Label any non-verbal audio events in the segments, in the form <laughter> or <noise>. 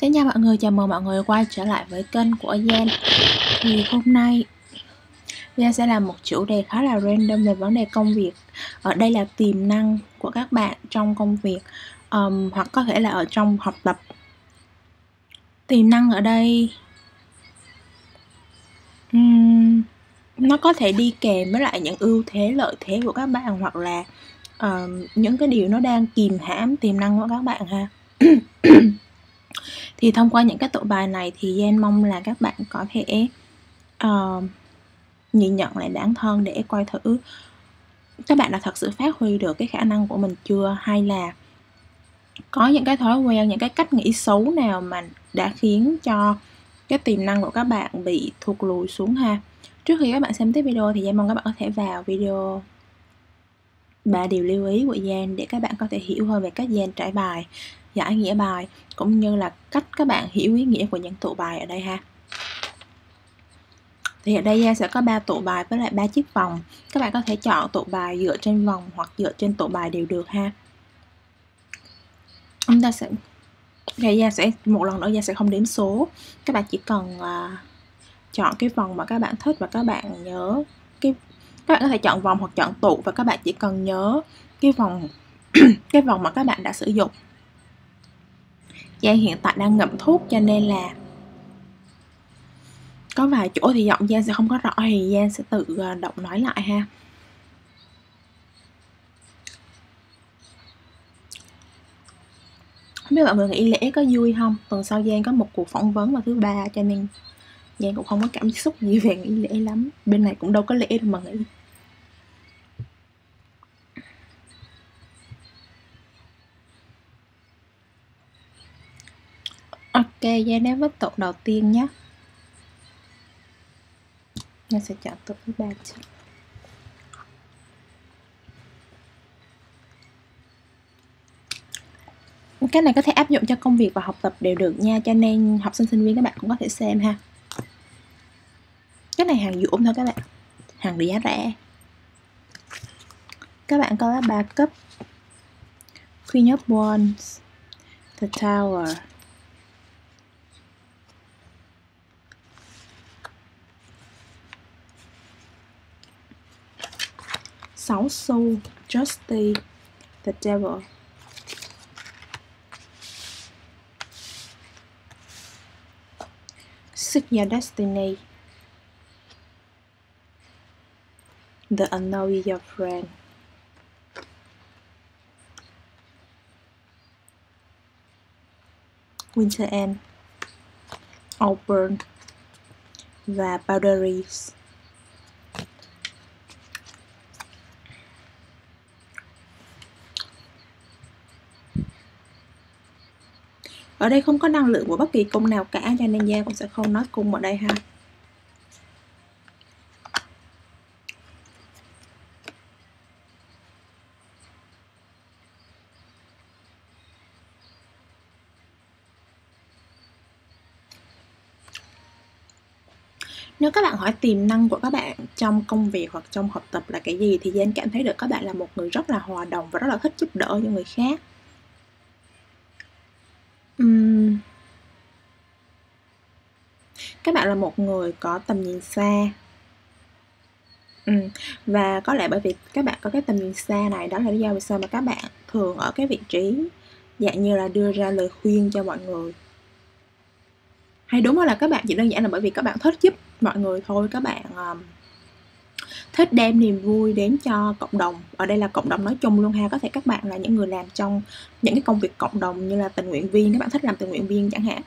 Xin chào mọi người, chào mừng mọi người quay trở lại với kênh của Gian. Thì hôm nay Gian sẽ làm một chủ đề khá là random về vấn đề công việc. Ở đây là tiềm năng của các bạn trong công việc um, Hoặc có thể là ở trong học tập. Tiềm năng ở đây um, Nó có thể đi kèm với lại những ưu thế, lợi thế của các bạn Hoặc là um, những cái điều nó đang kìm hãm tiềm năng của các bạn ha. <clears throat> thì thông qua những cái tụ bài này thì Gen mong là các bạn có thể uh, nhìn nhận lại bản thân để coi thử các bạn đã thật sự phát huy được cái khả năng của mình chưa? Hay là có những cái thói quen những cái cách nghĩ xấu nào mà đã khiến cho cái tiềm năng của các bạn bị thụt lùi xuống ha? Trước khi các bạn xem tiếp video thì Giang mong các bạn có thể vào video ba điều lưu ý của Giang để các bạn có thể hiểu hơn về cách Giang trải bài giải nghĩa bài cũng như là cách các bạn hiểu ý nghĩa của những tụ bài ở đây ha. Thì ở đây Gia sẽ có ba tụ bài với lại ba chiếc vòng. Các bạn có thể chọn tụ bài dựa trên vòng hoặc dựa trên tụ bài đều được ha. Chúng ta sẽ thì Gia sẽ một lần nữa Gia sẽ không đếm số. Các bạn chỉ cần uh, chọn cái vòng mà các bạn thích và các bạn nhớ cái các bạn có thể chọn vòng hoặc chọn tụ và các bạn chỉ cần nhớ cái vòng <clears throat> cái vòng mà các bạn đã sử dụng. Giang hiện tại đang ngậm thuốc, cho nên là có vài chỗ thì giọng Giang sẽ không có rõ, thì Giang sẽ tự ờ, động nói lại ha. Không biết mọi người nghĩ lễ có vui không? Tuần sau Giang có một cuộc phỏng vấn vào thứ ba, cho nên Giang cũng không có cảm xúc gì về nghỉ lễ lắm. Bên này cũng đâu có lễ đâu mà nghĩ. Ok, giai đến với tổ đầu tiên nhé. Giang sẽ chọn tục thứ ba trước. Cái này có thể áp dụng cho công việc và học tập đều được nha cho nên học sinh sinh viên các bạn cũng có thể xem ha. Cái này hàng dũng thôi các bạn. Hàng giá rẻ. Các bạn có ba cấp. Queen of Wands The Tower. Sáu xu Justy The Devil. Seek Your Destiny. The Unknown Your Friend. Winter End. Auburn. Và Boundaries. Ở đây không có năng lượng của bất kỳ cung nào cả, cho nên Gia cũng sẽ không nói cung ở đây ha. Nếu các bạn hỏi tiềm năng của các bạn trong công việc hoặc trong học tập là cái gì, thì Giang cảm thấy được các bạn là một người rất là hòa đồng và rất là thích giúp đỡ cho người khác. Các bạn là một người có tầm nhìn xa. Ừ. và có lẽ bởi vì các bạn có cái tầm nhìn xa này đó là lý do vì sao mà các bạn thường ở cái vị trí dạng như là đưa ra lời khuyên cho mọi người. Hay đúng là các bạn chỉ đơn giản là bởi vì các bạn thích giúp mọi người thôi, các bạn, um, thích đem niềm vui đến cho cộng đồng ở đây là cộng đồng nói chung luôn ha có thể các bạn là những người làm trong những cái công việc cộng đồng như là tình nguyện viên các bạn thích làm tình nguyện viên chẳng hạn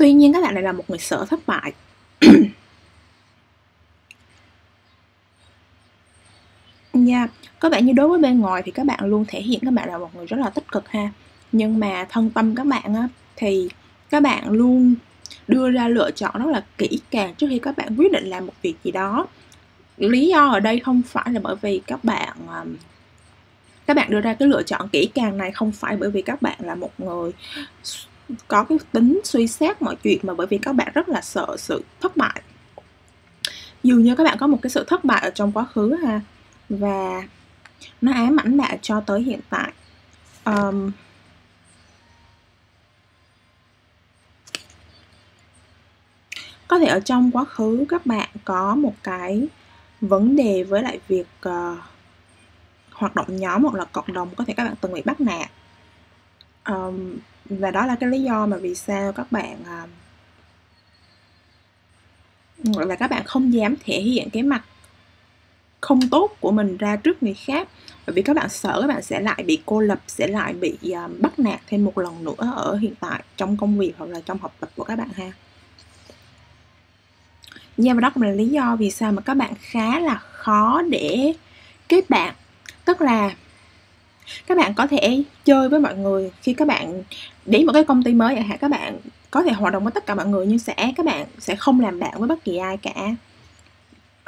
tuy nhiên các bạn lại là một người sợ thất bại. <clears throat> Nha, có vẻ như đối với bên ngoài thì các bạn luôn thể hiện các bạn là một người rất là tích cực ha. Nhưng mà thân tâm các bạn á thì các bạn luôn đưa ra lựa chọn rất là kỹ càng trước khi các bạn quyết định làm một việc gì đó. Lý do ở đây không phải là bởi vì các bạn các bạn đưa ra cái lựa chọn kỹ càng này không phải bởi vì các bạn là một người có cái tính suy xét mọi chuyện mà bởi vì các bạn rất là sợ sự thất bại. Dường như các bạn có một cái sự thất bại ở trong quá khứ ha. Và nó ám ảnh bạn cho tới hiện tại. Um, có thể ở trong quá khứ các bạn có một cái vấn đề với lại việc uh, hoạt động nhóm hoặc là cộng đồng có thể các bạn từng bị bắt nạt. Um, và đó là cái lý do mà vì sao các bạn gọi là các bạn không dám thể hiện cái mặt không tốt của mình ra trước người khác. Bởi vì các bạn sợ các bạn sẽ lại bị cô lập, sẽ lại bị à, bắt nạt thêm một lần nữa ở hiện tại trong công việc hoặc là trong học tập của các bạn ha. Nhưng mà đó cũng là lý do vì sao mà các bạn khá là khó để kết bạn. Tức là các bạn có thể chơi với mọi người khi các bạn đến một cái công ty mới chẳng hạn, các bạn có thể hoạt động với tất cả mọi người, nhưng sẽ, các bạn sẽ không làm bạn với bất kỳ ai cả.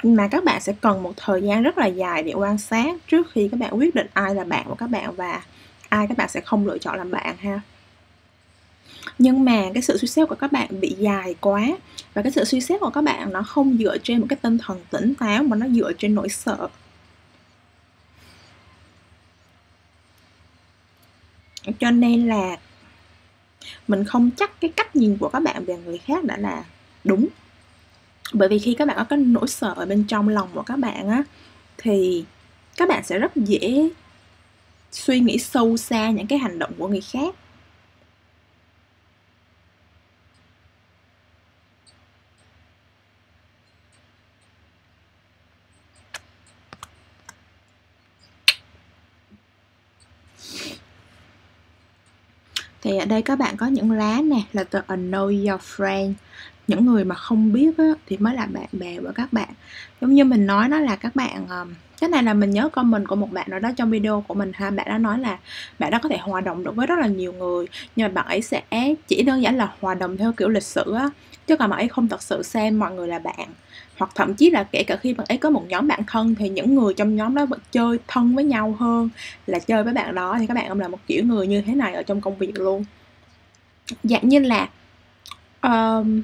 Mà các bạn sẽ cần một thời gian rất là dài để quan sát trước khi các bạn quyết định ai là bạn của các bạn và ai các bạn sẽ không lựa chọn làm bạn ha. Nhưng mà cái sự suy xét của các bạn bị dài quá và cái sự suy xét của các bạn nó không dựa trên một cái tinh thần tỉnh táo mà nó dựa trên nỗi sợ. Cho nên là mình không chắc cái cách nhìn của các bạn về người khác đã là đúng. Bởi vì khi các bạn có cái nỗi sợ ở bên trong lòng của các bạn á, thì các bạn sẽ rất dễ suy nghĩ sâu xa những cái hành động của người khác. Thì ở đây các bạn có những lá nè là từ know your friend những người mà không biết á, thì mới là bạn bè của các bạn. Giống như mình nói đó là các bạn ờ, cái này là mình nhớ comment của một bạn nào đó trong video của mình ha. Bạn đã nói là bạn đã có thể hòa đồng được với rất là nhiều người nhưng mà bạn ấy sẽ chỉ đơn giản là hòa đồng theo kiểu lịch sử á chứ còn bạn ấy không thật sự xem mọi người là bạn. Hoặc thậm chí là kể cả khi bạn ấy có một nhóm bạn thân thì những người trong nhóm đó vẫn chơi thân với nhau hơn là chơi với bạn đó. Thì các bạn cũng là một kiểu người như thế này ở trong công việc luôn. Dạng như là um,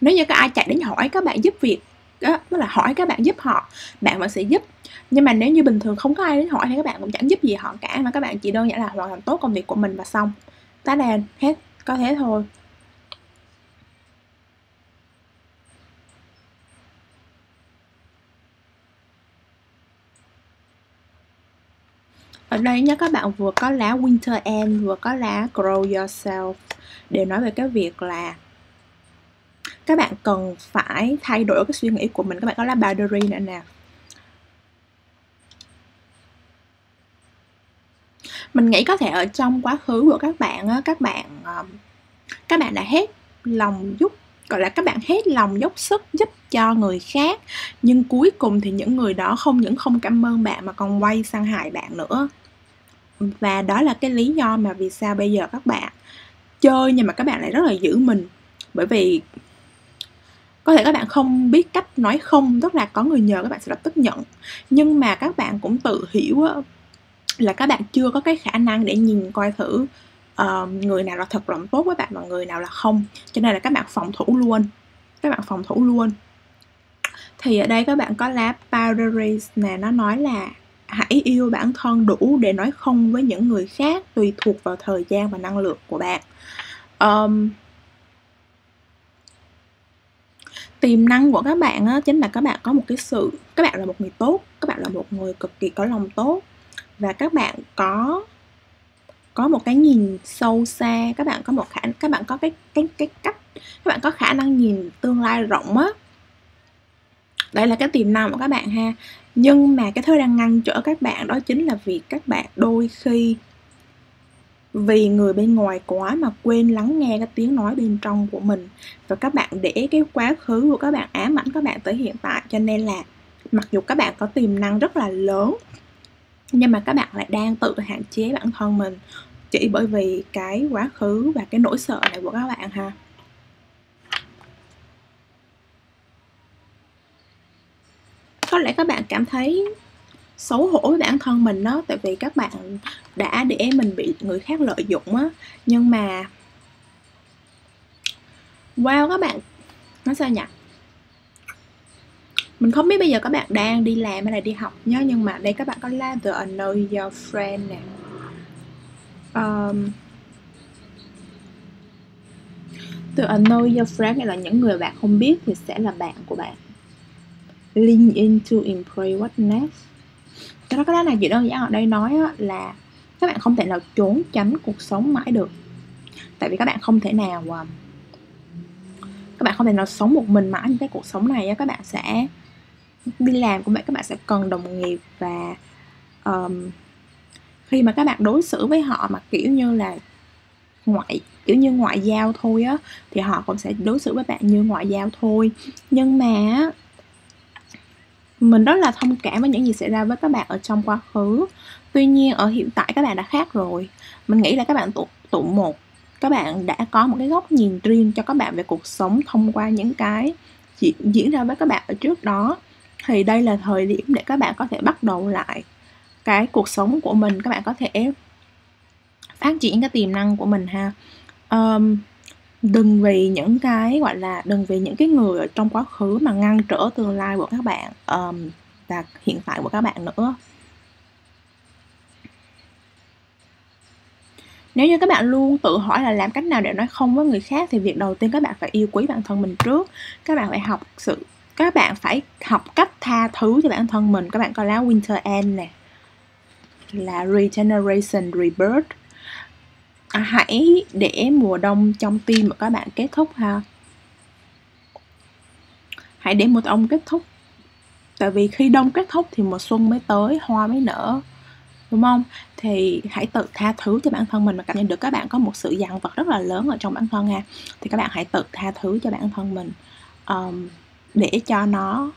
nếu như có ai chạy đến hỏi các bạn giúp việc đó, là hỏi các bạn giúp họ bạn vẫn sẽ giúp. Nhưng mà nếu như bình thường không có ai đến hỏi thì các bạn cũng chẳng giúp gì họ cả mà các bạn chỉ đơn giản là hoàn thành tốt công việc của mình và xong. Tá đèn hết có thế thôi. Ở đây nhé các bạn vừa có lá Winter End, vừa có lá Grow Yourself đều nói về cái việc là các bạn cần phải thay đổi cái suy nghĩ của mình. Các bạn có lá boundary nữa nè. Mình nghĩ có thể ở trong quá khứ của các bạn á, các bạn các bạn đã hết lòng giúp, gọi là các bạn hết lòng dốc sức giúp cho người khác, nhưng cuối cùng thì những người đó không những không cảm ơn bạn mà còn quay sang hại bạn nữa và đó là cái lý do mà vì sao bây giờ các bạn chơi nhưng mà các bạn lại rất là giữ mình. Bởi vì có thể các bạn không biết cách nói không tức là có người nhờ các bạn sẽ lập tức nhận. Nhưng mà các bạn cũng tự hiểu là các bạn chưa có cái khả năng để nhìn coi thử uh, người nào là thật lòng tốt với bạn và người nào là không. Cho nên là các bạn phòng thủ luôn. Các bạn phòng thủ luôn. Thì ở đây các bạn có lá boundaries nè nó nói là hãy yêu bản thân đủ để nói không với những người khác tùy thuộc vào thời gian và năng lượng của bạn. Um, tiềm năng của các bạn á, chính là các bạn có một cái sự các bạn là một người tốt các bạn là một người cực kỳ có lòng tốt. Và các bạn có có một cái nhìn sâu xa các bạn có một khả các bạn có cái cái cái cách các bạn có khả năng nhìn tương lai rộng á. Đây là cái tiềm năng của các bạn ha nhưng mà cái thứ đang ngăn trở các bạn đó chính là việc các bạn đôi khi vì người bên ngoài quá mà quên lắng nghe cái tiếng nói bên trong của mình. Và các bạn để cái quá khứ của các bạn, ám ảnh các bạn tới hiện tại. Cho nên là mặc dù các bạn có tiềm năng rất là lớn, nhưng mà các bạn lại đang tự hạn chế bản thân mình chỉ bởi vì cái quá khứ và cái nỗi sợ này của các bạn ha. Có lẽ các bạn cảm thấy xấu hổ với bản thân mình đó tại vì các bạn đã để mình bị người khác lợi dụng á. Nhưng mà wow các bạn nói sao nhỉ? Mình không biết bây giờ các bạn đang đi làm hay là đi học nhá nhưng mà đây các bạn có la the know your friend nè. Um, the know your friend hay là những người bạn không biết thì sẽ là bạn của bạn link into employ what next cho đó cái đó này chỉ đơn giản ở đây nói là các bạn không thể nào trốn tránh cuộc sống mãi được. Tại vì các bạn không thể nào à, các bạn không thể nào sống một mình mãi như cái cuộc sống này các bạn sẽ đi làm cũng vậy. các bạn sẽ cần đồng nghiệp và um, khi mà các bạn đối xử với họ mà kiểu như là ngoại kiểu như ngoại giao thôi á thì họ cũng sẽ đối xử với bạn như ngoại giao thôi. Nhưng mà mình rất là thông cảm với những gì xảy ra với các bạn ở trong quá khứ. Tuy nhiên ở hiện tại các bạn đã khác rồi. Mình nghĩ là các bạn tụ tụ một các bạn đã có một cái góc nhìn riêng cho các bạn về cuộc sống thông qua những cái diễn, diễn ra với các bạn ở trước đó. Thì đây là thời điểm để các bạn có thể bắt đầu lại cái cuộc sống của mình. Các bạn có thể phát triển cái tiềm năng của mình ha. Um, đừng vì những cái gọi là đừng vì những cái người ở trong quá khứ mà ngăn trở tương lai của các bạn um, và hiện tại của các bạn nữa. Nếu như các bạn luôn tự hỏi là làm cách nào để nói không với người khác thì việc đầu tiên các bạn phải yêu quý bản thân mình trước. Các bạn phải học sự các bạn phải học cách tha thứ cho bản thân mình. Các bạn coi lá winter end nè là regeneration rebirth. À, hãy để mùa đông trong tim của các bạn kết thúc ha. Hãy để mùa đông kết thúc. Tại vì khi đông kết thúc thì mùa xuân mới tới hoa mới nở đúng không? Thì hãy tự tha thứ cho bản thân mình và cảm nhận được các bạn có một sự dằn vật rất là lớn ở trong bản thân ha. Thì các bạn hãy tự tha thứ cho bản thân mình um, để cho nó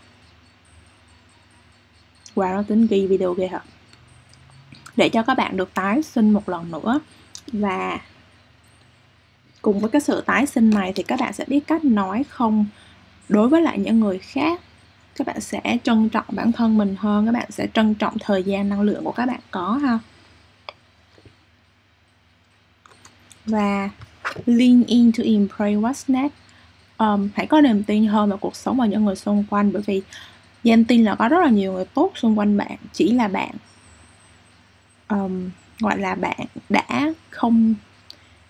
qua wow, nó tính ghi video ghê hả? Để cho các bạn được tái sinh một lần nữa và cùng với cái sự tái sinh này thì các bạn sẽ biết cách nói không. Đối với lại những người khác các bạn sẽ trân trọng bản thân mình hơn các bạn sẽ trân trọng thời gian năng lượng của các bạn có ha. Và lean into embrace what's next. Um, hãy có niềm tin hơn vào cuộc sống và những người xung quanh bởi vì danh tin là có rất là nhiều người tốt xung quanh bạn chỉ là bạn. Um, gọi là bạn đã không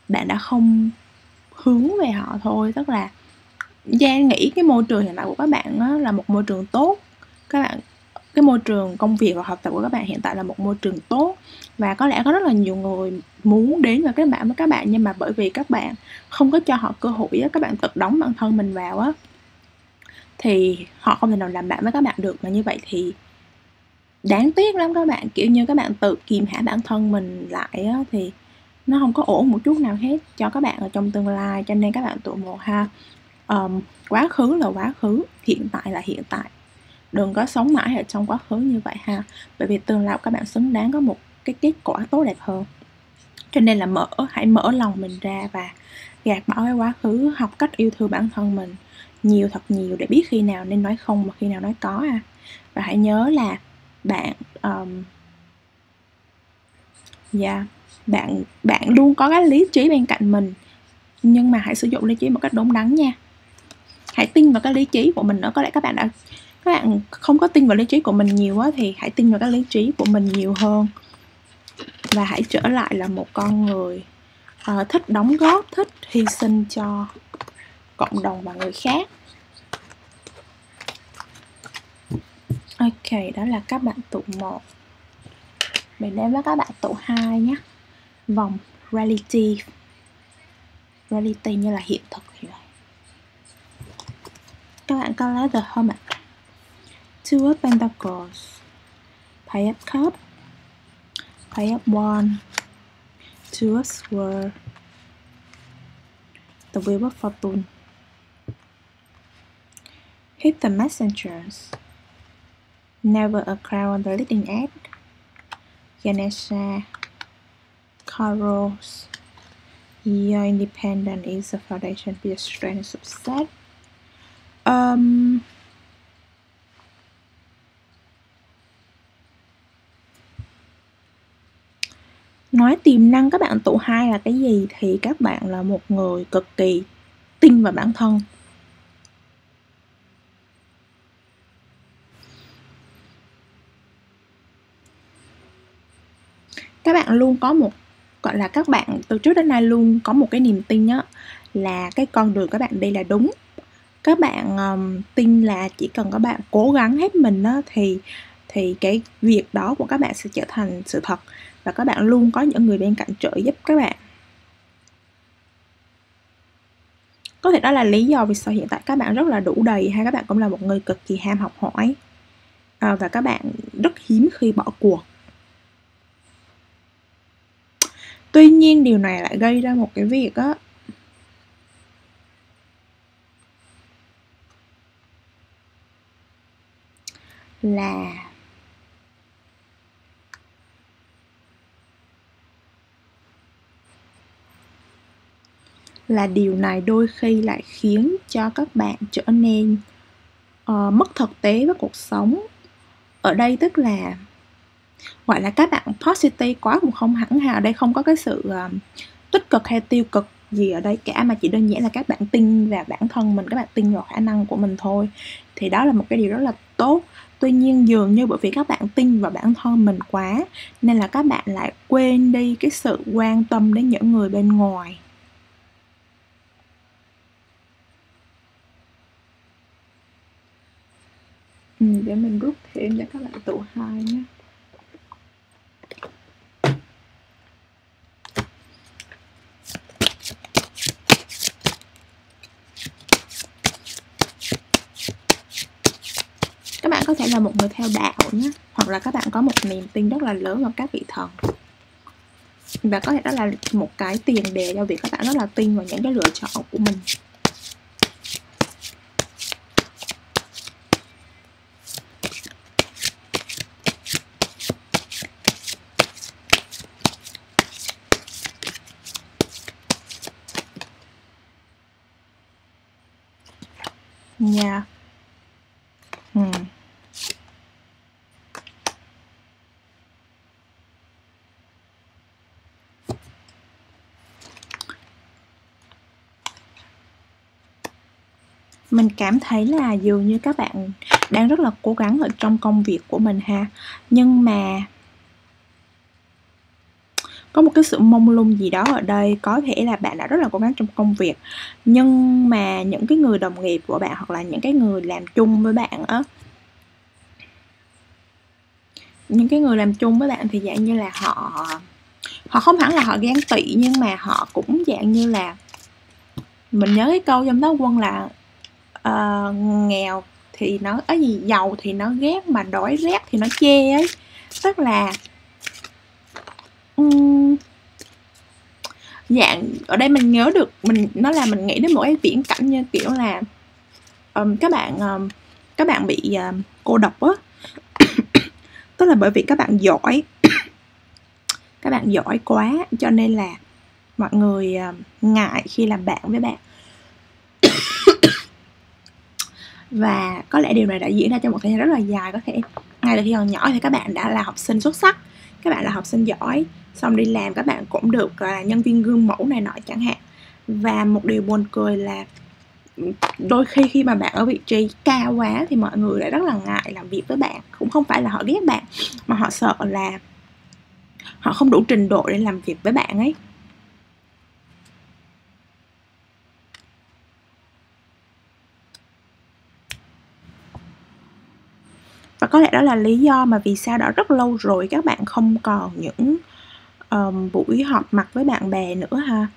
bạn đã không hướng về họ thôi. Tức là Giang nghĩ cái môi trường hiện tại của các bạn là một môi trường tốt. Các bạn cái môi trường công việc và học tập của các bạn hiện tại là một môi trường tốt. Và có lẽ có rất là nhiều người muốn đến và kết bạn với các bạn. Nhưng mà bởi vì các bạn không có cho họ cơ hội á, các bạn tự đóng bản thân mình vào á thì họ không thể nào làm bạn với các bạn được. Mà như vậy thì đáng tiếc lắm các bạn. Kiểu như các bạn tự kìm hãm bản thân mình lại á, thì nó không có ổn một chút nào hết cho các bạn ở trong tương lai cho nên các bạn tụ một ha. Um, quá khứ là quá khứ hiện tại là hiện tại. Đừng có sống mãi ở trong quá khứ như vậy ha. Bởi vì tương lai các bạn xứng đáng có một cái kết quả tốt đẹp hơn. Cho nên là mở hãy mở lòng mình ra và gạt bỏ cái quá khứ học cách yêu thương bản thân mình nhiều thật nhiều để biết khi nào nên nói không và khi nào nói có à và hãy nhớ là bạn um, yeah, bạn bạn luôn có cái lý trí bên cạnh mình. Nhưng mà hãy sử dụng lý trí một cách đúng đắn nha. Hãy tin vào cái lý trí của mình nữa. Có lẽ các bạn đã các bạn không có tin vào lý trí của mình nhiều quá thì hãy tin vào cái lý trí của mình nhiều hơn. Và hãy trở lại là một con người uh, thích đóng góp thích hy sinh cho cộng đồng và người khác. Ok đó là các bạn tụ một. Mình đến với các bạn tụ hai nhé. Vòng reality. Reality như là hiện thực vậy. Các bạn có lấy the hermit two of pentacles. Pay of Cup, Pay of one two of swords. The wheel of fortune. Hit the messengers never a crowd on the leading edge Ganesha Carlos, Your independence is the foundation for your strength and success. Um, nói tiềm năng các bạn tụ hai là cái gì thì các bạn là một người cực kỳ tin vào bản thân. Các bạn luôn có một gọi là các bạn từ trước đến nay luôn có một cái niềm tin á là cái con đường các bạn đi là đúng. Các bạn um, tin là chỉ cần các bạn cố gắng hết mình á thì thì cái việc đó của các bạn sẽ trở thành sự thật và các bạn luôn có những người bên cạnh trợ giúp các bạn. Có thể đó là lý do vì sao hiện tại các bạn rất là đủ đầy hay các bạn cũng là một người cực kỳ ham học hỏi. À, và các bạn rất hiếm khi bỏ cuộc. Tuy nhiên điều này lại gây ra một cái việc á. Là là điều này đôi khi lại khiến cho các bạn trở nên uh, mất thực tế với cuộc sống. Ở đây tức là gọi là các bạn positive quá cũng không hẳn hà ở đây không có cái sự uh, tích cực hay tiêu cực gì ở đây cả mà chỉ đơn giản là các bạn tin vào bản thân mình các bạn tin vào khả năng của mình thôi. Thì đó là một cái điều rất là tốt. Tuy nhiên dường như bởi vì các bạn tin vào bản thân mình quá nên là các bạn lại quên đi cái sự quan tâm đến những người bên ngoài. Ừ, để mình rút thêm cho các bạn tụ hai nhé các bạn có thể là một người theo đạo nhé hoặc là các bạn có một niềm tin rất là lớn vào các vị thần. Và có thể đó là một cái tiền đề cho việc các bạn rất là tin vào những cái lựa chọn của mình Yeah. Hmm. Mình cảm thấy là dường như các bạn đang rất là cố gắng ở trong công việc của mình ha. Nhưng mà có một cái sự mông lung gì đó ở đây, có thể là bạn đã rất là cố gắng trong công việc nhưng mà những cái người đồng nghiệp của bạn hoặc là những cái người làm chung với bạn á, những cái người làm chung với bạn thì dạng như là họ họ không hẳn là họ ghen tị nhưng mà họ cũng dạng như là, mình nhớ cái câu trong đó quân là uh, nghèo thì nó cái gì giàu thì nó ghét mà đói rét thì nó chê ấy. Tức là um, dạng ở đây mình nhớ được mình nó là mình nghĩ đến một cái viễn cảnh như kiểu là um, các bạn um, các bạn bị um, cô độc á. <coughs> Tức là bởi vì các bạn giỏi <coughs> các bạn giỏi quá cho nên là mọi người um, ngại khi làm bạn với bạn. <coughs> và có lẽ điều này đã diễn ra trong một thời gian rất là dài, có thể ngay từ khi còn nhỏ thì các bạn đã là học sinh xuất sắc, các bạn là học sinh giỏi, xong đi làm các bạn cũng được là, nhân viên gương mẫu này nọ chẳng hạn. Và một điều buồn cười là đôi khi khi mà bạn ở vị trí cao quá thì mọi người lại rất là ngại làm việc với bạn. Cũng không phải là họ ghét bạn, mà họ sợ là họ không đủ trình độ để làm việc với bạn ấy. Có lẽ đó là lý do mà vì sao đó rất lâu rồi các bạn không còn những um, buổi họp mặt với bạn bè nữa ha.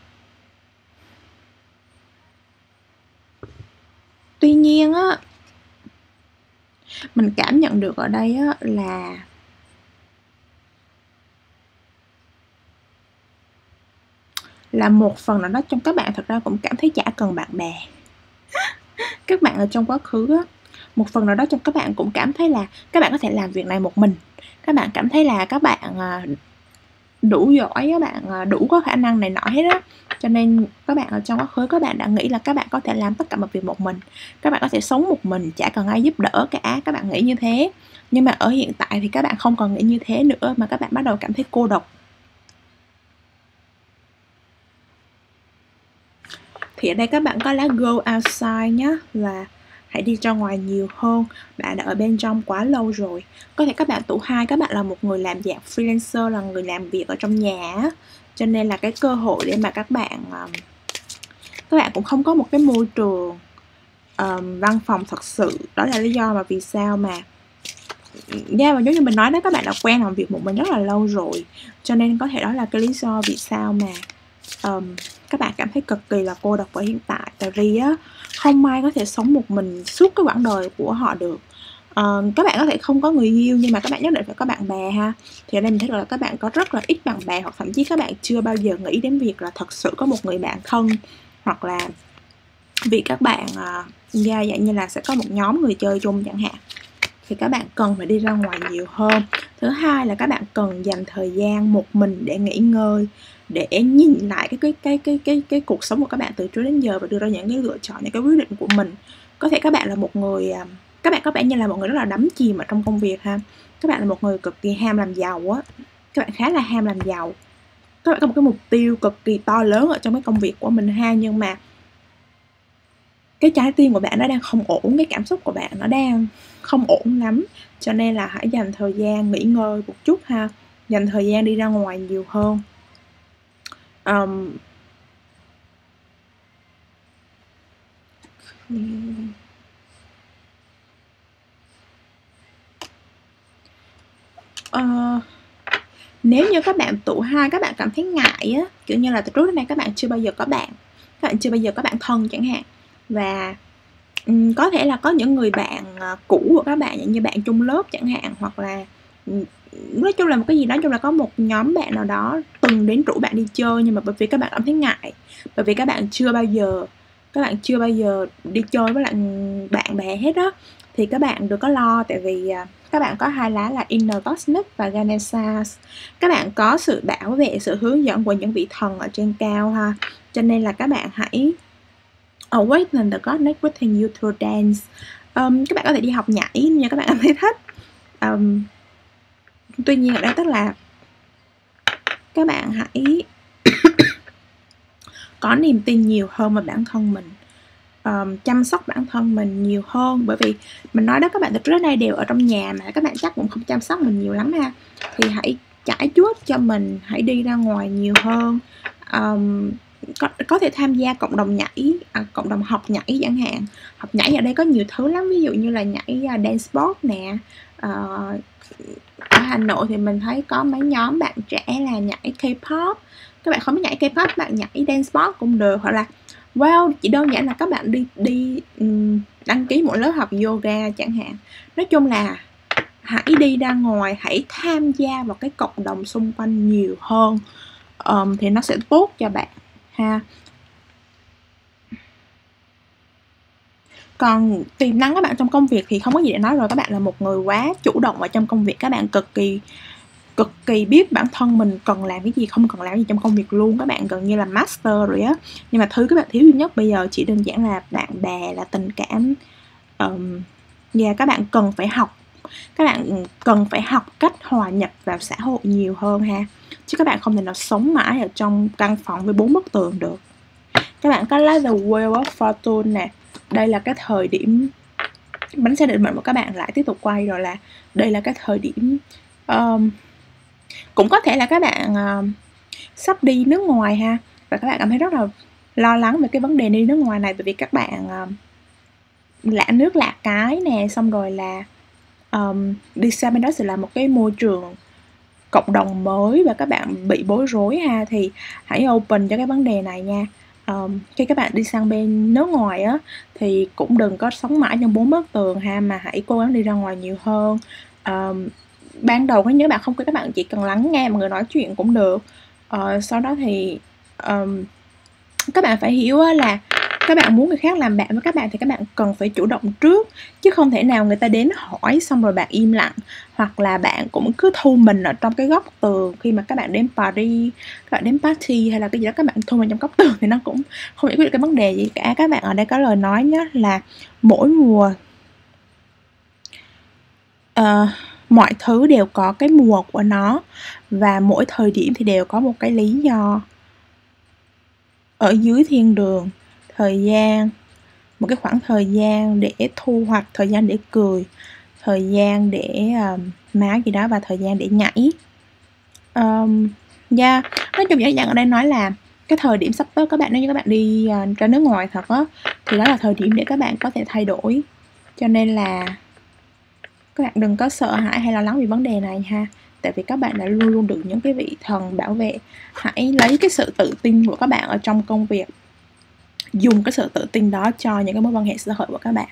Tuy nhiên á mình cảm nhận được ở đây á là là một phần nào đó trong các bạn thật ra cũng cảm thấy chả cần bạn bè. Các bạn ở trong quá khứ á một phần nào đó trong các bạn cũng cảm thấy là các bạn có thể làm việc này một mình. Các bạn cảm thấy là các bạn à, đủ giỏi, các bạn à, đủ có khả năng này nọ hết á. Cho nên các bạn ở trong quá khứ, các bạn đã nghĩ là các bạn có thể làm tất cả mọi việc một mình. Các bạn có thể sống một mình, chả cần ai giúp đỡ cả. Các bạn nghĩ như thế. Nhưng mà ở hiện tại thì các bạn không còn nghĩ như thế nữa, mà các bạn bắt đầu cảm thấy cô độc. Thì ở đây các bạn có lá go outside nhé là hãy đi ra ngoài nhiều hơn. Bạn đã ở bên trong quá lâu rồi. Có thể các bạn tủ hai các bạn là một người làm dạng freelancer là người làm việc ở trong nhà cho nên là cái cơ hội để mà các bạn um, các bạn cũng không có một cái môi trường um, văn phòng thật sự. Đó là lý do mà vì sao mà yeah, và giống như mình nói đó các bạn đã quen làm việc một mình rất là lâu rồi. Cho nên có thể đó là cái lý do vì sao mà um, các bạn cảm thấy cực kỳ là cô độc ở hiện tại. Tại vì á không ai có thể sống một mình suốt cái quãng đời của họ được. Uh, các bạn có thể không có người yêu nhưng mà các bạn nhất định phải có bạn bè ha. Thì ở đây mình thấy là các bạn có rất là ít bạn bè hoặc thậm chí các bạn chưa bao giờ nghĩ đến việc là thật sự có một người bạn thân hoặc là vì các bạn uh, ra dạng như là sẽ có một nhóm người chơi chung chẳng hạn. Thì các bạn cần phải đi ra ngoài nhiều hơn. Thứ hai là các bạn cần dành thời gian một mình để nghỉ ngơi để nhìn lại cái cái cái cái cái cái cuộc sống của các bạn từ trước đến giờ và đưa ra những cái lựa chọn, những cái quyết định của mình. Có thể các bạn là một người à, các bạn có vẻ như là một người rất là đắm chìm ở trong công việc ha. Các bạn là một người cực kỳ ham làm giàu á. Các bạn khá là ham làm giàu. Các bạn có một cái mục tiêu cực kỳ to lớn ở trong cái công việc của mình ha, nhưng mà cái trái tim của bạn nó đang không ổn, cái cảm xúc của bạn nó đang không ổn lắm. Cho nên là hãy dành thời gian nghỉ ngơi một chút ha. Dành thời gian đi ra ngoài nhiều hơn um, uh, nếu như các bạn tụ hai các bạn cảm thấy ngại á kiểu như là từ trước đến nay các bạn chưa bao giờ có bạn các bạn chưa bao giờ có bạn thân chẳng hạn. Và um, có thể là có những người bạn uh, cũ của các bạn như bạn chung lớp chẳng hạn hoặc là nói chung là một cái gì đó chung là có một nhóm bạn nào đó từng đến rủ bạn đi chơi nhưng mà bởi vì các bạn cảm thấy ngại bởi vì các bạn chưa bao giờ các bạn chưa bao giờ đi chơi với lại bạn bè hết đó thì các bạn đừng có lo tại vì à, các bạn có hai lá là Inner Cosmic và Ganesha các bạn có sự bảo vệ sự hướng dẫn của những vị thần ở trên cao ha cho nên là các bạn hãy awaken the God within you through dance. Um, các bạn có thể đi học nhảy nhưng các bạn cảm thấy thích. Um, tuy nhiên ở đây tức là các bạn hãy <coughs> có niềm tin nhiều hơn vào bản thân mình. Um, chăm sóc bản thân mình nhiều hơn. Bởi vì mình nói đó các bạn từ trước đến nay đều ở trong nhà mà các bạn chắc cũng không chăm sóc mình nhiều lắm ha. Thì hãy trải chuốt cho mình hãy đi ra ngoài nhiều hơn. Um, có, có thể tham gia cộng đồng nhảy à, cộng đồng học nhảy chẳng hạn. Học nhảy ở đây có nhiều thứ lắm ví dụ như là nhảy uh, dance sport nè uh, ở Hà Nội thì mình thấy có mấy nhóm bạn trẻ là nhảy K-pop. Các bạn không biết nhảy K-pop bạn nhảy dance pop cũng được hoặc là wow chỉ đơn giản là các bạn đi đi đăng ký một lớp học yoga chẳng hạn. Nói chung là hãy đi ra ngoài hãy tham gia vào cái cộng đồng xung quanh nhiều hơn. Um, thì nó sẽ tốt cho bạn ha. Còn tiềm năng các bạn trong công việc thì không có gì để nói rồi. Các bạn là một người quá chủ động ở trong công việc. Các bạn cực kỳ cực kỳ biết bản thân mình cần làm cái gì không cần làm gì trong công việc luôn. Các bạn gần như là master rồi á. Nhưng mà thứ các bạn thiếu duy nhất bây giờ chỉ đơn giản là bạn bè là tình cảm. Um, và dạ, các bạn cần phải học. Các bạn cần phải học cách hòa nhập vào xã hội nhiều hơn ha. Chứ các bạn không thể nào sống mãi ở trong căn phòng với bốn bức tường được. Các bạn có lá the wheel of fortune nè đây là cái thời điểm bánh xe định mệnh của các bạn lại tiếp tục quay rồi là đây là cái thời điểm um, cũng có thể là các bạn uh, sắp đi nước ngoài ha. Và các bạn cảm thấy rất là lo lắng về cái vấn đề đi nước ngoài này bởi vì các bạn um, uh, lạ nước lạ cái nè xong rồi là um, đi sang bên đó sẽ là một cái môi trường cộng đồng mới và các bạn bị bối rối ha. Thì hãy open cho cái vấn đề này nha um, khi các bạn đi sang bên nước ngoài á thì cũng đừng có sống mãi trong bốn bức tường ha mà hãy cố gắng đi ra ngoài nhiều hơn. Um, ban đầu nếu bạn không các bạn chỉ cần lắng nghe mọi người nói chuyện cũng được. Uh, sau đó thì um, các bạn phải hiểu là các bạn muốn người khác làm bạn với các bạn thì các bạn cần phải chủ động trước chứ không thể nào người ta đến hỏi xong rồi bạn im lặng. Hoặc là bạn cũng cứ thu mình ở trong cái góc tường khi mà các bạn đến party các bạn đến party hay là cái gì đó các bạn thu mình trong góc tường thì nó cũng không giải quyết được cái vấn đề gì cả. Các bạn ở đây có lời nói nhé là mỗi mùa uh, mọi thứ đều có cái mùa của nó và mỗi thời điểm thì đều có một cái lý do. Ở dưới thiên đường thời gian một cái khoảng thời gian để thu hoạch thời gian để cười thời gian để uh, má gì đó và thời gian để nhảy. Um, yeah nói chung dễ dàng ở đây nói là cái thời điểm sắp tới các bạn nếu như các bạn đi uh, ra nước ngoài thật á thì đó là thời điểm để các bạn có thể thay đổi. Cho nên là các bạn đừng có sợ hãi hay lo lắng vì vấn đề này ha. Tại vì các bạn đã luôn luôn được những cái vị thần bảo vệ. Hãy lấy cái sự tự tin của các bạn ở trong công việc dùng cái sự tự tin đó cho những cái mối quan hệ xã hội của các bạn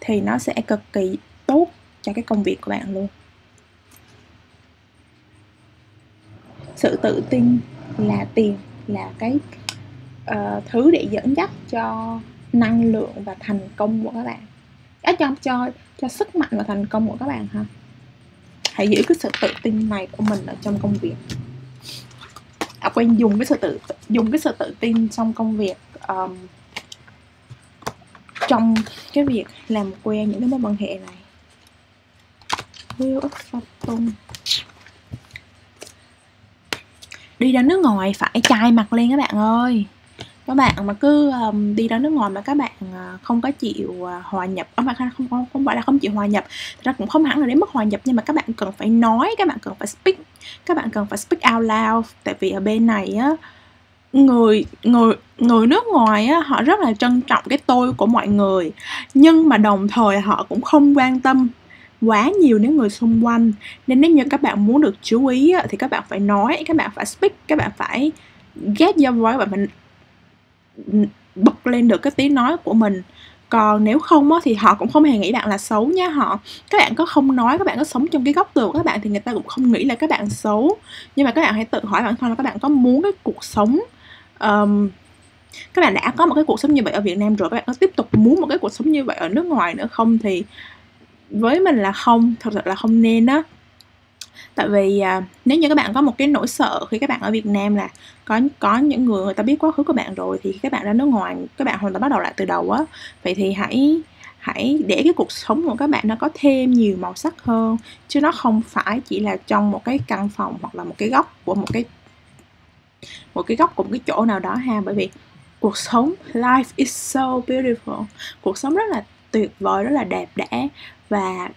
thì nó sẽ cực kỳ tốt cho cái công việc của bạn luôn. Sự tự tin là tiền là cái uh, thứ để dẫn dắt cho năng lượng và thành công của các bạn. À, cho cho cho sức mạnh và thành công của các bạn ha hãy giữ cái sự tự tin này của mình ở trong công việc. À, quên dùng cái sự tự dùng cái sự tự tin trong công việc um, trong cái việc làm quen những cái mối quan hệ này. Wheel of Fortune đi ra nước ngoài phải chai mặt lên các bạn ơi. Các bạn mà cứ um, đi ra nước ngoài mà các bạn uh, không có chịu uh, hòa nhập không phải không, không không phải là không chịu hòa nhập thật ra cũng không hẳn là đến mức hòa nhập nhưng mà các bạn cần phải nói các bạn cần phải speak các bạn cần phải speak out loud. Tại vì ở bên này á người người người nước ngoài á họ rất là trân trọng cái tôi của mọi người nhưng mà đồng thời họ cũng không quan tâm quá nhiều đến người xung quanh nên nếu như các bạn muốn được chú ý á, thì các bạn phải nói các bạn phải speak các bạn phải get your voice và mình bật lên được cái tiếng nói của mình còn nếu không á, thì họ cũng không hề nghĩ bạn là xấu nha họ các bạn có không nói các bạn có sống trong cái góc tường của các bạn thì người ta cũng không nghĩ là các bạn xấu nhưng mà các bạn hãy tự hỏi bản thân là các bạn có muốn cái cuộc sống um, các bạn đã có một cái cuộc sống như vậy ở Việt Nam rồi các bạn có tiếp tục muốn một cái cuộc sống như vậy ở nước ngoài nữa không? Thì với mình là không thật sự là không nên đó tại vì à, nếu như các bạn có một cái nỗi sợ khi các bạn ở Việt Nam là có có những người người ta biết quá khứ của bạn rồi thì các bạn ra nước ngoài các bạn hoàn toàn bắt đầu lại từ đầu á. Vậy thì hãy hãy để cái cuộc sống của các bạn nó có thêm nhiều màu sắc hơn chứ nó không phải chỉ là trong một cái căn phòng hoặc là một cái góc của một cái một cái góc của một cái chỗ nào đó ha bởi vì cuộc sống life is so beautiful. Cuộc sống rất là tuyệt vời rất là đẹp đẽ. Và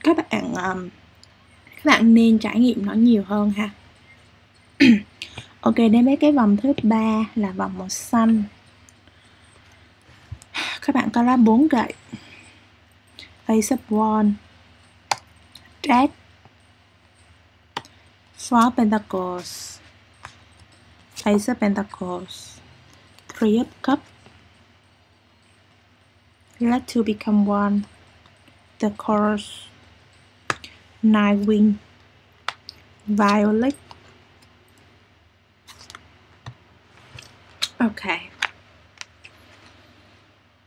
các bạn um, các bạn nên trải nghiệm nó nhiều hơn ha. <clears throat> Ok đến với cái vòng thứ ba là vòng màu xanh. Các bạn có ra bốn gậy. Ace of One Jack Four Pentacles Ace of Pentacles Three of Cups Let two become one. The Chorus Nine Nightwing Violet. Okay.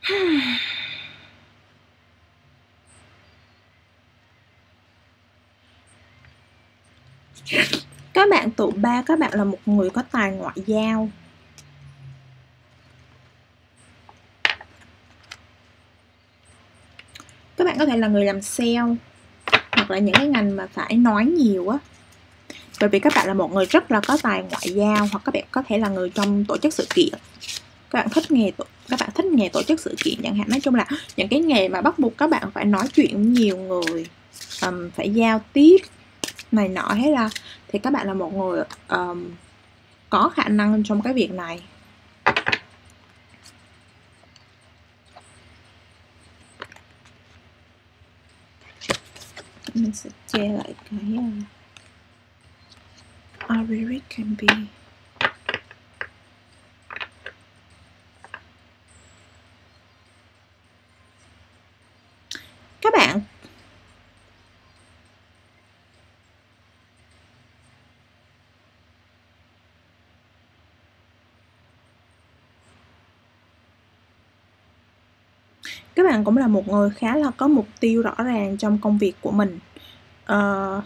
<sighs> <sighs> các bạn tụ ba các bạn là một người có tài ngoại giao. Các bạn có thể là người làm sale hoặc là những cái ngành mà phải nói nhiều á. Bởi vì các bạn là một người rất là có tài ngoại giao hoặc các bạn có thể là người trong tổ chức sự kiện. Các bạn thích nghề tổ các bạn thích nghề tổ chức sự kiện chẳng hạn. Nói chung là những cái nghề mà bắt buộc các bạn phải nói chuyện với nhiều người um, phải giao tiếp này nọ hết ra thì các bạn là một người um, có khả năng trong cái việc này. Mình sẽ che lại cái uh, I really can be các bạn các bạn cũng là một người khá là có mục tiêu rõ ràng trong công việc của mình ờ. uh,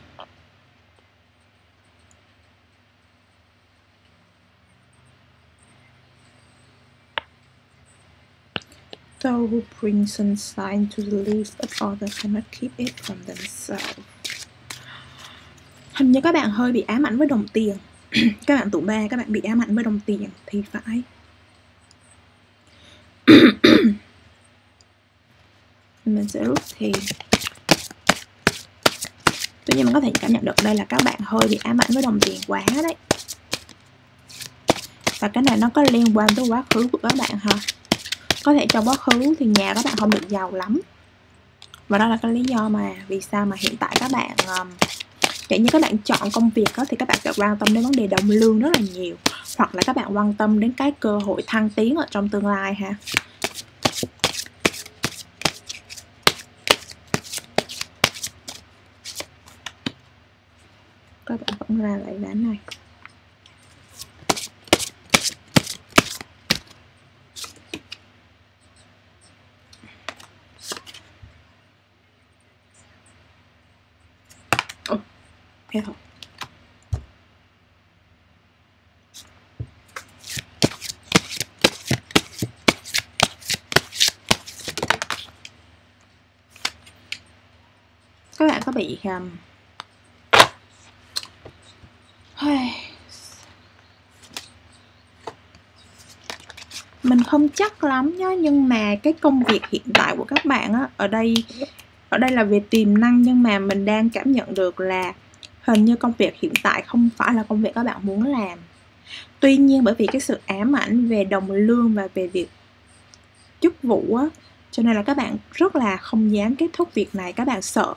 Thou who brings sunshine to the leaves of others cannot keep it from themselves. Hình như các bạn hơi bị ám ảnh với đồng tiền. <clears throat> các bạn tụ ba, các bạn bị ám ảnh với đồng tiền thì phải mình sẽ rút thì tuy nhiên mình có thể cảm nhận được đây là các bạn hơi bị ám ảnh với đồng tiền quá đấy. Và cái này nó có liên quan tới quá khứ của các bạn ha. Có thể trong quá khứ thì nhà các bạn không được giàu lắm. Và đó là cái lý do mà vì sao mà hiện tại các bạn um, kiểu như các bạn chọn công việc đó thì các bạn sẽ quan tâm đến vấn đề đồng lương rất là nhiều. Hoặc là các bạn quan tâm đến cái cơ hội thăng tiến ở trong tương lai ha. Các bạn vẫn ra lại ván này. Thế thôi các bạn có bị um, mình không chắc lắm nhá, nhưng mà cái công việc hiện tại của các bạn á, ở đây ở đây là về tiềm năng, nhưng mà mình đang cảm nhận được là hình như công việc hiện tại không phải là công việc các bạn muốn làm. Tuy nhiên bởi vì cái sự ám ảnh về đồng lương và về việc chức vụ á, cho nên là các bạn rất là không dám kết thúc việc này, các bạn sợ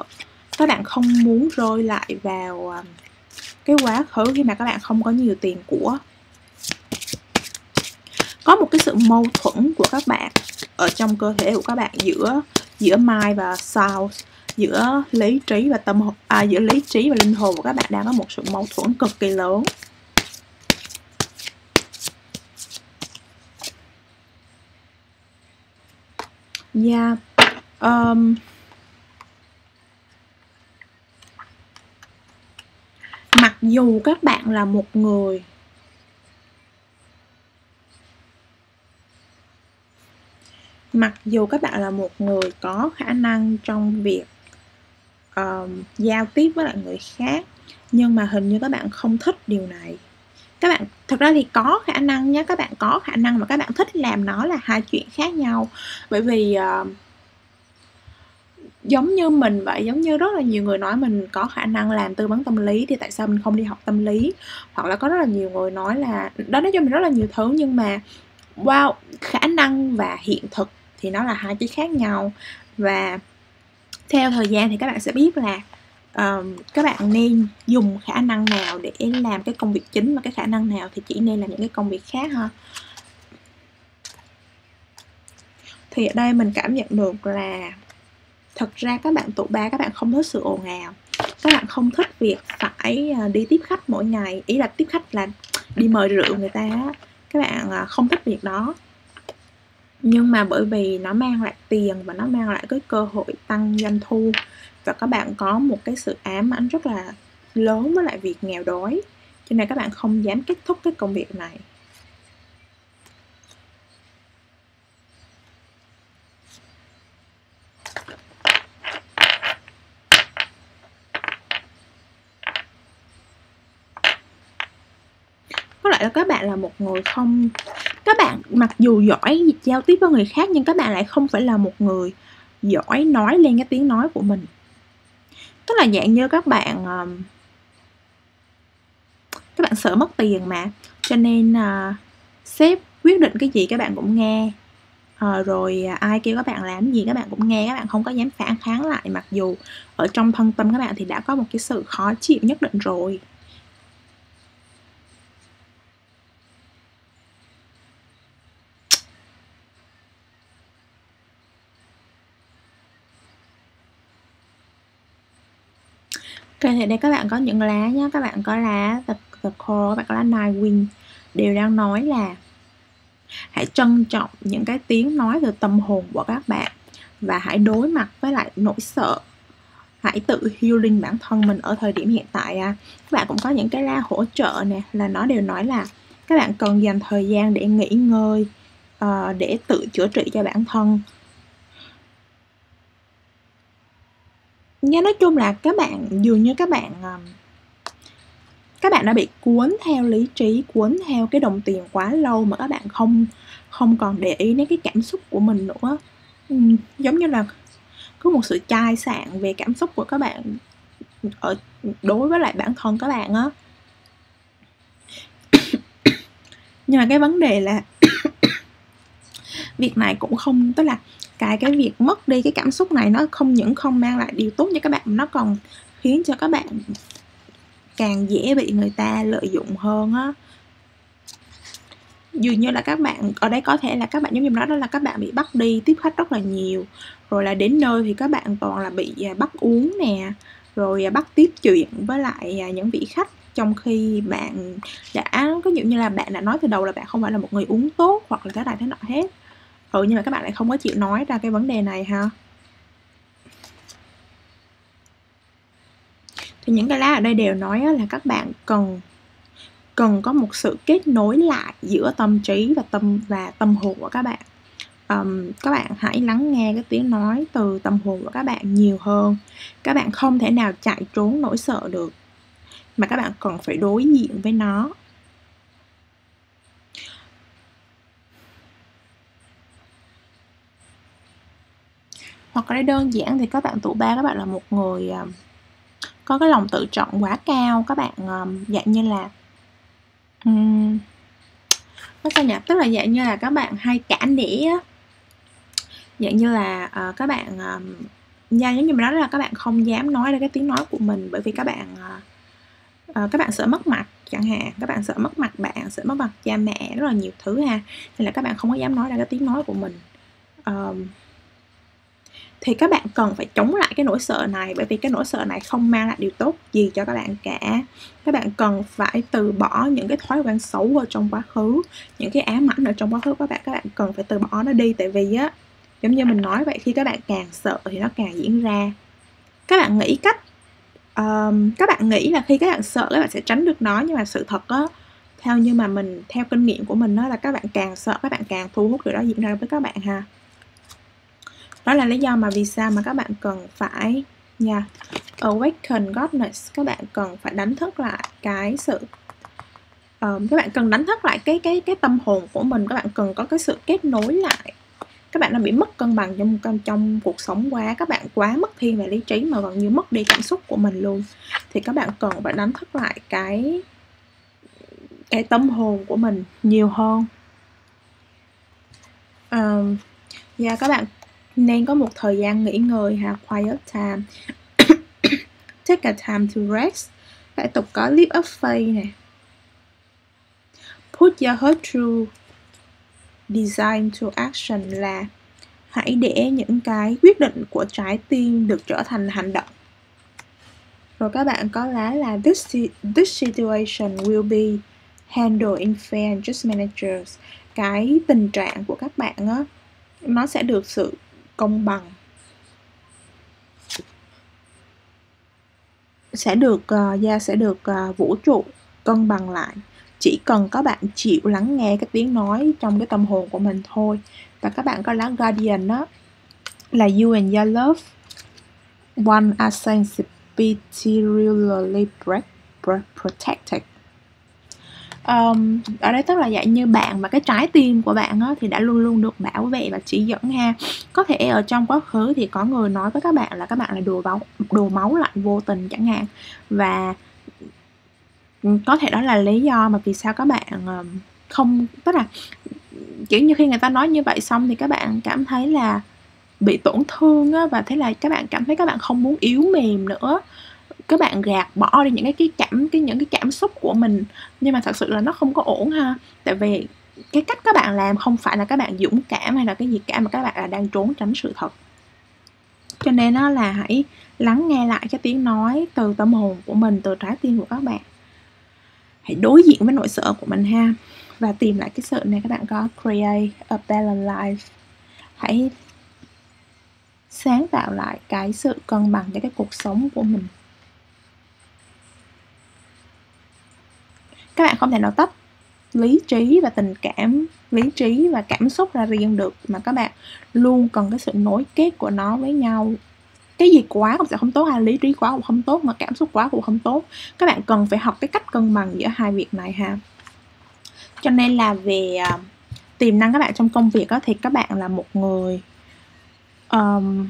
các bạn không muốn rơi lại vào à, cái quá khứ khi mà các bạn không có nhiều tiền của có một cái sự mâu thuẫn của các bạn ở trong cơ thể của các bạn giữa giữa mai và sao giữa lý trí và tâm hồn à, giữa lý trí và linh hồn của các bạn đang có một sự mâu thuẫn cực kỳ lớn Yeah. Um, mặc dù các bạn là một người mặc dù các bạn là một người có khả năng trong việc uh, giao tiếp với lại người khác nhưng mà hình như các bạn không thích điều này. Các bạn thật ra thì có khả năng nhé các bạn có khả năng mà các bạn thích làm nó là hai chuyện khác nhau. Bởi vì uh, giống như mình vậy giống như rất là nhiều người nói mình có khả năng làm tư vấn tâm lý thì tại sao mình không đi học tâm lý? Hoặc là có rất là nhiều người nói là đó nói cho mình rất là nhiều thứ nhưng mà wow khả năng và hiện thực thì nó là hai cái khác nhau. Và theo thời gian thì các bạn sẽ biết là um, các bạn nên dùng khả năng nào để làm cái công việc chính và cái khả năng nào thì chỉ nên làm những cái công việc khác ha thì ở đây mình cảm nhận được là thật ra các bạn tụ ba các bạn không thích sự ồn ào. Các bạn không thích việc phải ờ, đi tiếp khách mỗi ngày ý là tiếp khách là đi mời rượu người ta các bạn ờ, không thích việc đó nhưng mà bởi vì nó mang lại tiền và nó mang lại cái cơ hội tăng doanh thu. Và các bạn có một cái sự ám ảnh rất là lớn với lại việc nghèo đói. Cho nên các bạn không dám kết thúc cái công việc này. Có lẽ là các bạn là một người không các bạn mặc dù giỏi giao tiếp với người khác nhưng các bạn lại không phải là một người giỏi nói lên cái tiếng nói của mình. Tức là dạng như các bạn các bạn sợ mất tiền mà. Cho nên uh, sếp quyết định cái gì các bạn cũng nghe. Uh, rồi ai kêu các bạn làm gì các bạn cũng nghe các bạn không có dám phản kháng lại. Mặc dù ở trong thân tâm các bạn thì đã có một cái sự khó chịu nhất định rồi. Ok thì đây các bạn có những lá nhé Các bạn có lá The, the Core, các bạn có lá Nine Wing Đều đang nói là Hãy trân trọng những cái tiếng nói từ tâm hồn của các bạn Và hãy đối mặt với lại nỗi sợ. Hãy tự healing bản thân mình ở thời điểm hiện tại à. Các bạn cũng có những cái lá hỗ trợ nè Là nó đều nói là Các bạn cần dành thời gian để nghỉ ngơi uh, Để tự chữa trị cho bản thân. Nha nói chung là các bạn, dường như các bạn ờ, các bạn đã bị cuốn theo lý trí, cuốn theo cái đồng tiền quá lâu mà các bạn không không còn để ý đến cái cảm xúc của mình nữa. Ừ, giống như là có một sự chai sạn về cảm xúc của các bạn ở, đối với lại bản thân các bạn á. Nhưng mà cái vấn đề là <coughs> việc này cũng không, tức là cái cái việc mất đi cái cảm xúc này nó không những không mang lại điều tốt cho các bạn nó còn khiến cho các bạn càng dễ bị người ta lợi dụng hơn á. Dường như là các bạn, ở đây có thể là các bạn giống như nói đó là các bạn bị bắt đi tiếp khách rất là nhiều. Rồi là đến nơi thì các bạn toàn là bị à, bắt uống nè, rồi à, bắt tiếp chuyện với lại à, những vị khách. Trong khi bạn đã, có dụ như là bạn đã nói từ đầu là bạn không phải là một người uống tốt hoặc là thế này thế nọ hết ừ nhưng mà các bạn lại không có chịu nói ra cái vấn đề này ha. Thì những cái lá ở đây đều nói là các bạn cần cần có một sự kết nối lại giữa tâm trí và tâm và tâm hồn của các bạn. Um, các bạn hãy lắng nghe cái tiếng nói từ tâm hồn của các bạn nhiều hơn. Các bạn không thể nào chạy trốn nỗi sợ được mà các bạn cần phải đối diện với nó. Hoặc là đơn giản thì các bạn tụ ba các bạn là một người à, có cái lòng tự trọng quá cao. Các bạn à, dạng như là um, nó sao nhỉ? Tức là dạng như là các bạn hay cản nể á. Dạng như là uh, các bạn uh, giống như mình nói là các bạn không dám nói ra cái tiếng nói của mình bởi vì các bạn uh, uh, các bạn sợ mất mặt chẳng hạn. Các bạn sợ mất mặt bạn sợ mất mặt cha mẹ rất là nhiều thứ ha. Nên là các bạn không có dám nói ra cái tiếng nói của mình. Um, thì các bạn cần phải chống lại cái nỗi sợ này bởi vì cái nỗi sợ này không mang lại điều tốt gì cho các bạn cả. Các bạn cần phải từ bỏ những cái thói quen xấu ở trong quá khứ những cái ám ảnh ở trong quá khứ các bạn. Các bạn cần phải từ bỏ nó đi tại vì á giống như mình nói vậy khi các bạn càng sợ thì nó càng diễn ra. Các bạn nghĩ cách um, các bạn nghĩ là khi các bạn sợ các bạn sẽ tránh được nó nhưng mà sự thật á theo như mà mình theo kinh nghiệm của mình đó là các bạn càng sợ các bạn càng thu hút điều đó diễn ra với các bạn ha đó là lý do mà vì sao mà các bạn cần phải nha yeah, awaken godness. Các bạn cần phải đánh thức lại cái sự um, các bạn cần đánh thức lại cái cái cái tâm hồn của mình. Các bạn cần có cái sự kết nối lại. Các bạn đã bị mất cân bằng trong trong cuộc sống quá. Các bạn quá mất thiên về lý trí mà gần như mất đi cảm xúc của mình luôn. Thì các bạn cần phải đánh thức lại cái cái tâm hồn của mình nhiều hơn. Um, yeah, các bạn nên có một thời gian nghỉ ngơi ha quiet time. <coughs> Take a time to rest. Phải tục có leap up faith nè. Put your heart through design to action là hãy để những cái quyết định của trái tim được trở thành hành động. Rồi các bạn có lá là this, this situation will be handled in fair and just managers. Cái tình trạng của các bạn á nó sẽ được sự công bằng. Sẽ được ờ, uh, da sẽ được uh, vũ trụ cân bằng lại. Chỉ cần các bạn chịu lắng nghe cái tiếng nói trong cái tâm hồn của mình thôi. Và các bạn có lá guardian đó là you and your love one are sensitively protected um, ở đây tức là dạng như bạn và cái trái tim của bạn á, thì đã luôn luôn được bảo vệ và chỉ dẫn ha. Có thể ở trong quá khứ thì có người nói với các bạn là các bạn là đồ máu đồ máu lạnh vô tình chẳng hạn. Và có thể đó là lý do mà vì sao các bạn không tức là kiểu như khi người ta nói như vậy xong thì các bạn cảm thấy là bị tổn thương á, và thế là các bạn cảm thấy các bạn không muốn yếu mềm nữa các bạn gạt bỏ đi những cái, cái cảm cái những cái cảm xúc của mình. Nhưng mà thật sự là nó không có ổn ha. Tại vì cái cách các bạn làm không phải là các bạn dũng cảm hay là cái gì cả mà các bạn là đang trốn tránh sự thật. Cho nên nó là hãy lắng nghe lại cái tiếng nói từ tâm hồn của mình từ trái tim của các bạn. Hãy đối diện với nỗi sợ của mình ha. Và tìm lại cái sự này các bạn có create a balanced life. Hãy sáng tạo lại cái sự cân bằng cho cái cuộc sống của mình. Các bạn không thể nào tách lý trí và tình cảm lý trí và cảm xúc ra riêng được mà các bạn luôn cần cái sự nối kết của nó với nhau. Cái gì quá cũng sẽ không tốt hay lý trí quá cũng không tốt mà cảm xúc quá cũng không tốt. Các bạn cần phải học cái cách cân bằng giữa hai việc này ha. Cho nên là về à, tiềm năng các bạn trong công việc đó thì các bạn là một người um,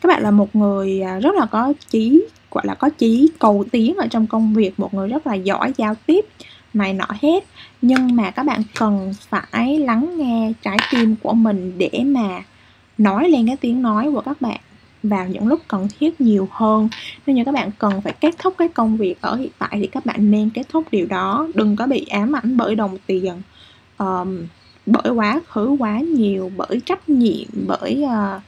các bạn là một người à, rất là có chí gọi là có chí cầu tiến ở trong công việc một người rất là giỏi giao tiếp này nọ hết. Nhưng mà các bạn cần phải lắng nghe trái tim của mình để mà nói lên cái tiếng nói của các bạn vào những lúc cần thiết nhiều hơn. Nếu như các bạn cần phải kết thúc cái công việc ở hiện tại thì các bạn nên kết thúc điều đó. Đừng có bị ám ảnh bởi đồng tiền. Um, bởi quá khứ quá nhiều bởi trách nhiệm bởi uh,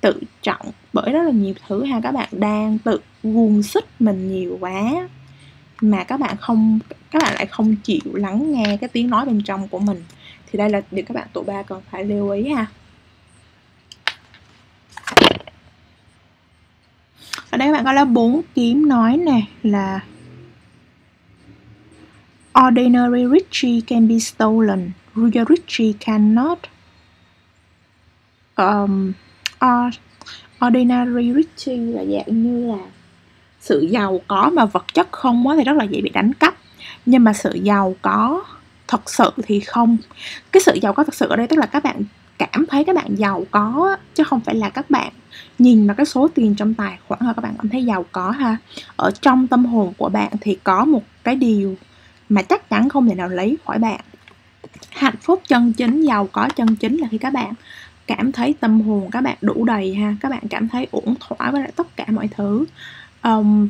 tự trọng bởi rất là nhiều thứ ha các bạn đang tự guồng xích mình nhiều quá. Mà các bạn không các bạn lại không chịu lắng nghe cái tiếng nói bên trong của mình. Thì đây là điều các bạn tụ ba cần phải lưu ý ha. Ở đây các bạn có là bốn kiếm nói nè là ordinary riches can be stolen. Real riches cannot um, ordinary riches là dạng như là sự giàu có mà vật chất không á thì rất là dễ bị đánh cắp. Nhưng mà sự giàu có thật sự thì không. Cái sự giàu có thật sự ở đây tức là các bạn cảm thấy các bạn giàu có chứ không phải là các bạn nhìn vào cái số tiền trong tài khoản là các bạn cảm thấy giàu có ha. Ở trong tâm hồn của bạn thì có một cái điều mà chắc chắn không thể nào lấy khỏi bạn. Hạnh phúc chân chính, giàu có chân chính là khi các bạn cảm thấy tâm hồn các bạn đủ đầy ha. Các bạn cảm thấy ổn thỏa với lại tất cả mọi thứ um,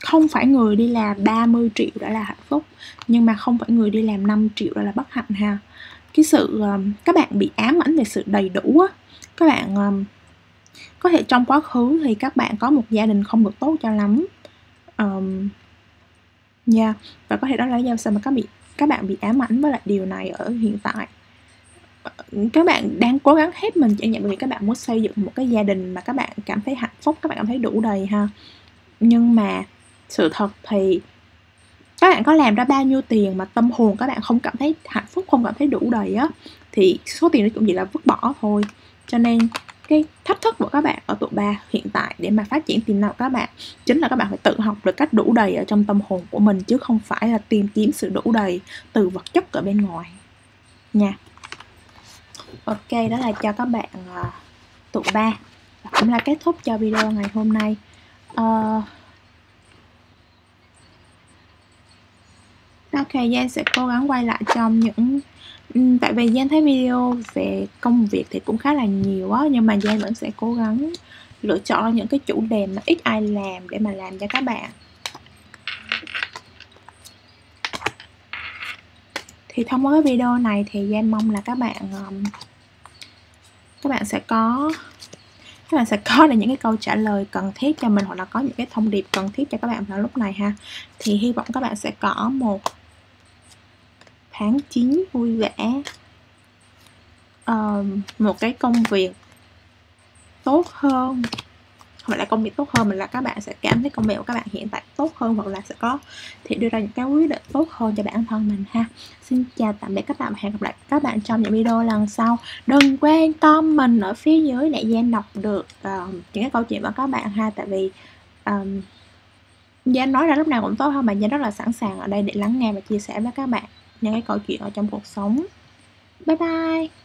không phải người đi làm 30 triệu đã là hạnh phúc nhưng mà không phải người đi làm 5 triệu đã là bất hạnh ha. Cái sự um, các bạn bị ám ảnh về sự đầy đủ á các bạn um, có thể trong quá khứ thì các bạn có một gia đình không được tốt cho lắm. Um, yeah. và có thể đó là do sao mà các bị các bạn bị ám ảnh với lại điều này ở hiện tại. Ờ, các bạn đang cố gắng hết mình chẳng hạn vì các bạn muốn xây dựng một cái gia đình mà các bạn cảm thấy hạnh phúc các bạn cảm thấy đủ đầy ha nhưng mà sự thật thì các bạn có làm ra bao nhiêu tiền mà tâm hồn các bạn không cảm thấy hạnh phúc không cảm thấy đủ đầy á thì số tiền đó cũng chỉ là vứt bỏ thôi. Cho nên cái thách thức của các bạn ở tuổi 3 hiện tại để mà phát triển tiềm năng của các bạn chính là các bạn phải tự học được cách đủ đầy ở trong tâm hồn của mình chứ không phải là tìm kiếm sự đủ đầy từ vật chất ở bên ngoài. Nha. Ok đó là cho các bạn uh, tụ 3 và cũng là kết thúc cho video ngày hôm nay uh, ok Giang sẽ cố gắng quay lại trong những ừ, tại vì Giang thấy video về công việc thì cũng khá là nhiều á nhưng mà Giang vẫn sẽ cố gắng lựa chọn những cái chủ đề mà ít ai làm để mà làm cho các bạn. Thì thông qua cái video này thì Giang mong là các bạn um, các bạn sẽ có các bạn sẽ có được những cái câu trả lời cần thiết cho mình hoặc là có những cái thông điệp cần thiết cho các bạn vào lúc này ha. Thì hy vọng các bạn sẽ có một tháng 9 vui vẻ uh, một cái công việc tốt hơn hoặc là công việc tốt hơn mình là các bạn sẽ cảm thấy công việc của các bạn hiện tại tốt hơn hoặc là sẽ có thể đưa ra những cái quyết định tốt hơn cho bản thân mình ha. Xin chào tạm biệt các bạn và hẹn gặp lại các bạn trong những video lần sau. Đừng quên comment ở phía dưới để Giang đọc được uh, những cái câu chuyện của các bạn ha. Tại vì um, Giang nói ra lúc nào cũng tốt hơn mà Giang rất là sẵn sàng ở đây để lắng nghe và chia sẻ với các bạn những cái câu chuyện ở trong cuộc sống. Bye bye!